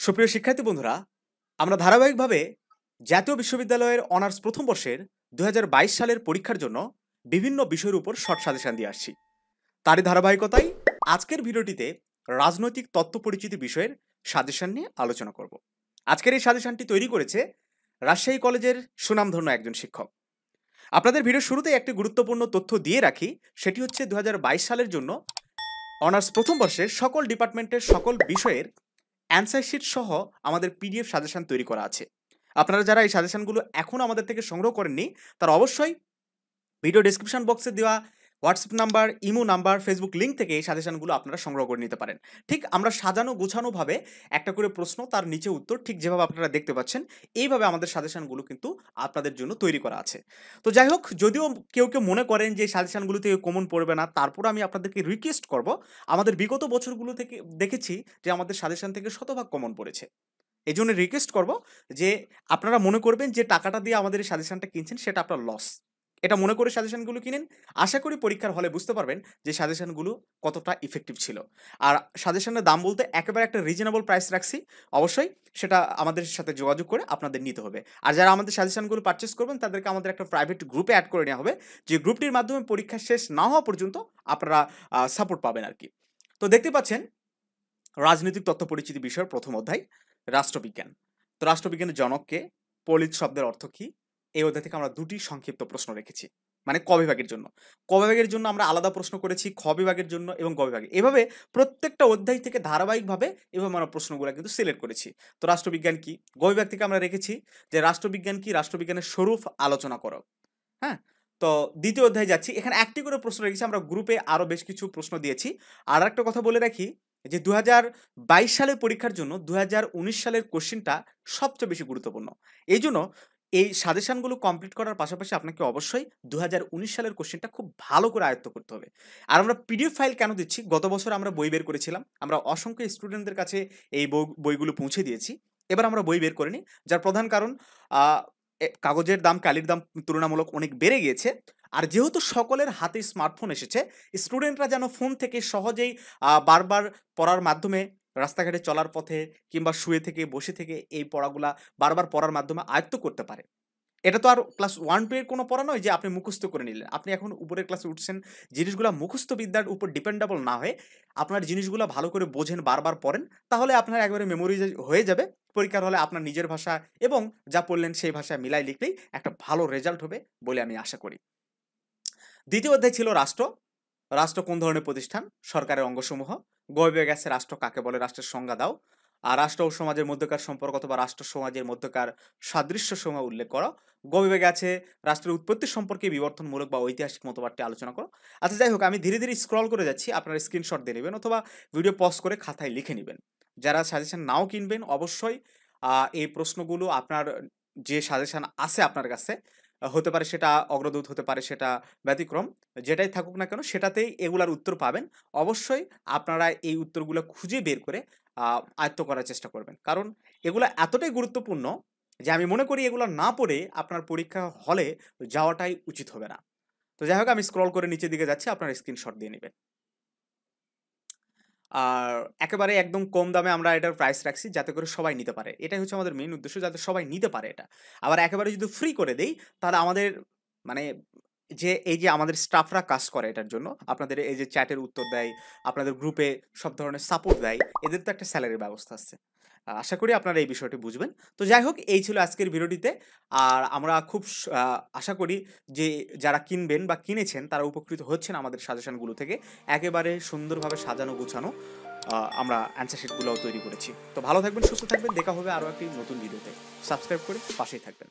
সুপ্রিয় শিক্ষার্থী বন্ধুরা, আমরা ধারাবাহিকভাবে জাতীয় বিশ্ববিদ্যালয়ের অনার্স প্রথম বর্ষের দু হাজার বাইশ সালের পরীক্ষার জন্য বিভিন্ন বিষয়ের উপর শর্ট সাজেশন দিয়ে আসছি। তারই ধারাবাহিকতায় আজকের ভিডিওটিতে রাজনৈতিক তত্ত্ব পরিচিতি বিষয়ের সাজেশন নিয়ে আলোচনা করব। আজকের এই সাজেশনটি তৈরি করেছে রাজশাহী কলেজের সুনামধন্য একজন শিক্ষক। আপনাদের ভিডিও শুরুতেই একটি গুরুত্বপূর্ণ তথ্য দিয়ে রাখি, সেটি হচ্ছে দু হাজার বাইশ সালের জন্য অনার্স প্রথম বর্ষের সকল ডিপার্টমেন্টের সকল বিষয়ের অ্যান্সার শিট সহ আমাদের পিডিএফ সাজেশান তৈরি করা আছে। আপনারা যারা এই সাজেশানগুলো এখনও আমাদের থেকে সংগ্রহ করেননি, তারা অবশ্যই ভিডিও ডিসক্রিপশন বক্সে দেওয়া WhatsApp number, imo number, Facebook link থেকে এই সাজেশনগুলো আপনারা সংগ্রহ করে নিতে পারেন। ঠিক আমরা সাজানো গোছানোভাবে একটা করে প্রশ্ন তার নিচে উত্তর ঠিক যেভাবে আপনারা দেখতে পাচ্ছেন, এইভাবে আমাদের সাজেশনগুলো কিন্তু আপনাদের জন্য তৈরি করা আছে। তো যাই হোক, যদিও কেউ কেউ মনে করেন যে সাজেশনগুলো থেকে কমন পড়বে না তারপর আমি আপনাদেরকে রিকোয়েস্ট করব। আমাদের বিগত বছরগুলো থেকে দেখেছি যে আমাদের সাজেশন থেকে শতভাগ কমন পড়েছে। এই জন্য রিকোয়েস্ট করব যে আপনারা মনে করবেন যে টাকাটা দিয়ে আমাদের এই সাজেশনটা কিনছেন সেটা আপনার লস এটা মনে করে সাজেশনগুলো কিনেন। আশা করি পরীক্ষার হলে বুঝতে পারবেন যে সাজেশনগুলো কতটা ইফেক্টিভ ছিল। আর সাজেশনের দাম বলতে একেবারে একটা রিজনেবল প্রাইস রাখছি। অবশ্যই সেটা আমাদের সাথে যোগাযোগ করে আপনাদের নিতে হবে। আর যারা আমাদের সাজেশনগুলো পারচেস করবেন, তাদেরকে আমাদের একটা প্রাইভেট গ্রুপে অ্যাড করে নেওয়া হবে। যে গ্রুপটির মাধ্যমে পরীক্ষা শেষ না হওয়া পর্যন্ত আপনারা সাপোর্ট পাবেন আর কি তো দেখতে পাচ্ছেন, রাজনৈতিক তথ্য পরিচিতি বিষয়ের প্রথম অধ্যায়, রাষ্ট্রবিজ্ঞান। তো রাষ্ট্রবিজ্ঞানের জনককে, পলিত শব্দের অর্থ কী? এই অধ্যায় থেকে আমরা দুটি সংক্ষিপ্ত প্রশ্ন রেখেছি। মানে ক বিভাগের জন্য। ক বিভাগের জন্য আমরা আলাদা প্রশ্ন করেছি, খ বিভাগের জন্য এবং গ বিভাগে। এভাবে প্রত্যেকটা অধ্যায় থেকে ধারাবাহিকভাবে এভাবে আমরা প্রশ্নগুলো কিন্তু সিলেক্ট করেছি। তো রাষ্ট্রবিজ্ঞান কি? গ বিভাগ থেকে আমরা রেখেছি যে রাষ্ট্রবিজ্ঞান কি? রাষ্ট্রবিজ্ঞানের স্বরূপ আলোচনা করো। হ্যাঁ? তো দ্বিতীয় অধ্যায়ে যাচ্ছি। এখানে একটি করে প্রশ্ন রেখেছি। আমরা গ্রুপে আরও বেশ কিছু প্রশ্ন দিয়েছি। আর একটা কথা বলে রাখি যে দু বাইশ সালের পরীক্ষার জন্য দু হাজার উনিশ সালের কোশ্চিনটা সবচেয়ে বেশি গুরুত্বপূর্ণ। এই জন্য এই সাজেশানগুলো কমপ্লিট করার পাশাপাশি আপনাকে অবশ্যই দু হাজার উনিশ সালের কোশ্চেনটা খুব ভালো করে আয়ত্ত করতে হবে। আর আমরা পিডিএফ ফাইল কেন দিচ্ছি? গত বছর আমরা বই বের করেছিলাম। আমরা অসংখ্য স্টুডেন্টদের কাছে এই বইগুলো পৌঁছে দিয়েছি। এবার আমরা বই বের করিনি, যার প্রধান কারণ কাগজের দাম, কালির দাম তুলনামূলক অনেক বেড়ে গিয়েছে। আর যেহেতু সকলের হাতে স্মার্টফোন এসেছে স্টুডেন্টরা যেন ফোন থেকে সহজেই বারবার পড়ার মাধ্যমে রাস্তাঘাটে চলার পথে কিংবা শুয়ে থেকে, বসে থেকে এই পড়াগুলা বারবার পড়ার মাধ্যমে আয়ত্ত করতে পারে। এটা তো আর ক্লাস ওয়ান টু এর কোনো পড়া নয় যে আপনি মুখস্থ করে নিলেন। আপনি এখন উপরের ক্লাসে উঠছেন, জিনিসগুলো মুখস্থ বিদ্যার উপর ডিপেন্ডেবল না হয়ে আপনার জিনিসগুলো ভালো করে বোঝেন, বারবার পড়েন, তাহলে আপনার একবারে মেমোরি হয়ে যাবে। পরীক্ষার হলে আপনার নিজের ভাষা এবং যা পড়লেন সেই ভাষায় মিলাই লিখলেই একটা ভালো রেজাল্ট হবে বলে আমি আশা করি। দ্বিতীয় অধ্যায় ছিল রাষ্ট্র। রাষ্ট্র কোন ধরনের প্রতিষ্ঠান? সরকারের অঙ্গসমূহ। গবে গেছে রাষ্ট্র কাকে বলে? রাষ্ট্রের সংজ্ঞা দাও। আর রাষ্ট্র ও সমাজের মধ্যকার সম্পর্ক অথবা রাষ্ট্র সমাজের মধ্যকার সাদৃশ্য সময় উল্লেখ করো। গবিভাগে আছে রাষ্ট্রের উৎপত্তি সম্পর্কে বিবর্তনমূলক বা ঐতিহাসিক মতবাদটি আলোচনা করো। আচ্ছা যাই হোক, আমি ধীরে ধীরে স্ক্রল করে যাচ্ছি। আপনারা স্ক্রিনশট দিয়ে নেবেন অথবা ভিডিও পজ করে খাতায় লিখে নেবেন। যারা সাজেশন নাও কিনবেন, অবশ্যই এই প্রশ্নগুলো আপনার যে সাজেশন আছে আপনার কাছে হতে পারে সেটা অগ্রদূত হতে পারে সেটা ব্যতিক্রম, যেটাই থাকুক না কেন সেটাতেই এগুলার উত্তর পাবেন। অবশ্যই আপনারা এই উত্তরগুলো খুঁজে বের করে আয়ত্ত করার চেষ্টা করবেন। কারণ এগুলো এতটাই গুরুত্বপূর্ণ যে আমি মনে করি এগুলো না পড়ে আপনার পরীক্ষা হলে যাওয়াটাই উচিত হবে না। তো যাই হোক, আমি স্ক্রল করে নিচের দিকে যাচ্ছি, আপনার স্ক্রিনশট দিয়ে নেবেন। আর একেবারে একদম কম দামে আমরা এটার প্রাইস রাখছি যাতে করে সবাই নিতে পারে। এটাই হচ্ছে আমাদের মেন উদ্দেশ্য, যাতে সবাই নিতে পারে এটা। আবার একেবারে যদি ফ্রি করে দেই, তাহলে আমাদের মানে যে এই যে আমাদের স্টাফরা কাজ করে এটার জন্য, আপনাদের এই যে চ্যাটের উত্তর দেয়, আপনাদের গ্রুপে সব ধরনের সাপোর্ট দেয়, এদের তো একটা স্যালারির ব্যবস্থা আছে। আশা করি আপনারা এই বিষয়টি বুঝবেন। তো যাই হোক, এই ছিল আজকের ভিডিওটিতে। আর আমরা খুব আশা করি যে যারা কিনবেন বা কিনেছেন, তারা উপকৃত হচ্ছেন আমাদের সাজেশনগুলো থেকে। একেবারে সুন্দরভাবে সাজানো, গুছানো আমরা অ্যান্সার শিটগুলোও তৈরি করেছি। তো ভালো থাকবেন, সুস্থ থাকবেন। দেখা হবে আরও একটি নতুন ভিডিওতে। সাবস্ক্রাইব করে পাশেই থাকবেন।